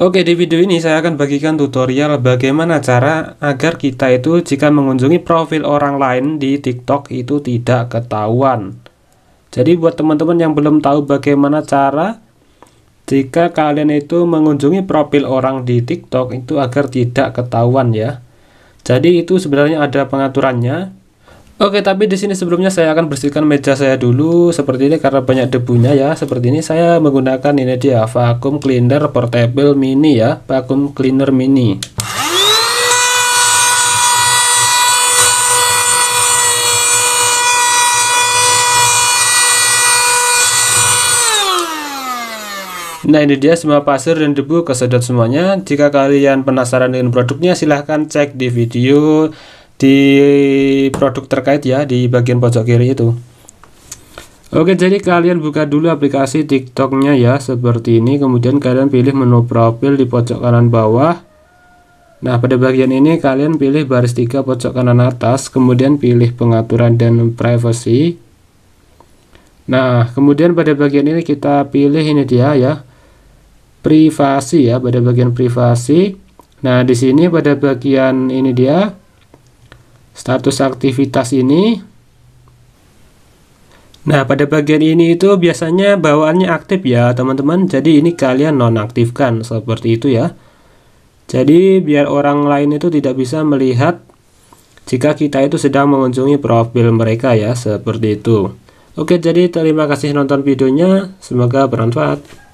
Oke, di video ini saya akan bagikan tutorial bagaimana cara agar kita itu jika mengunjungi profil orang lain di TikTok itu tidak ketahuan. Jadi buat teman-teman yang belum tahu bagaimana cara jika kalian itu mengunjungi profil orang di TikTok itu agar tidak ketahuan ya. Jadi itu sebenarnya ada pengaturannya. Oke, tapi di sini sebelumnya saya akan bersihkan meja saya dulu seperti ini karena banyak debunya ya. Seperti ini saya menggunakan ini dia vacuum cleaner portable mini ya, vacuum cleaner mini. Nah ini dia semua pasir dan debu kesedot semuanya Jika kalian penasaran dengan produknya silahkan cek di video di produk terkait ya di bagian pojok kiri itu. Oke jadi kalian buka dulu aplikasi tiktoknya ya seperti ini. Kemudian kalian pilih menu profil di pojok kanan bawah. Nah pada bagian ini kalian pilih baris tiga pojok kanan atas kemudian pilih pengaturan dan privacy. Nah kemudian pada bagian ini kita pilih ini dia ya privasi ya pada bagian privasi. Nah di sini pada bagian ini dia status aktivitas ini. Nah pada bagian ini itu biasanya bawaannya aktif ya teman-teman. Jadi ini kalian nonaktifkan seperti itu ya. Jadi biar orang lain itu tidak bisa melihat jika kita itu sedang mengunjungi profil mereka ya seperti itu. Oke jadi terima kasih nonton videonya. Semoga bermanfaat